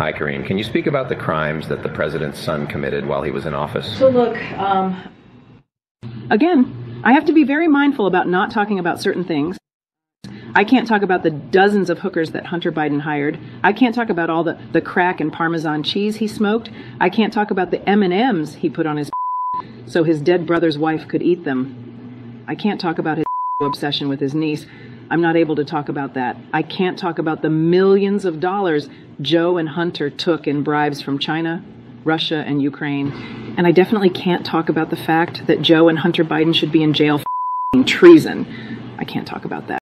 Hi, Karine. Can you speak about the crimes that the president's son committed while he was in office? So, look, um, again, I have to be very mindful about not talking about certain things. I can't talk about the dozens of hookers that Hunter Biden hired. I can't talk about all the, the crack and Parmesan cheese he smoked. I can't talk about the M&Ms he put on his so his dead brother's wife could eat them. I can't talk about his obsession with his niece. I'm not able to talk about that. I can't talk about the millions of dollars Joe and Hunter took in bribes from China, Russia, and Ukraine. And I definitely can't talk about the fact that Joe and Hunter Biden should be in jail for treason. I can't talk about that.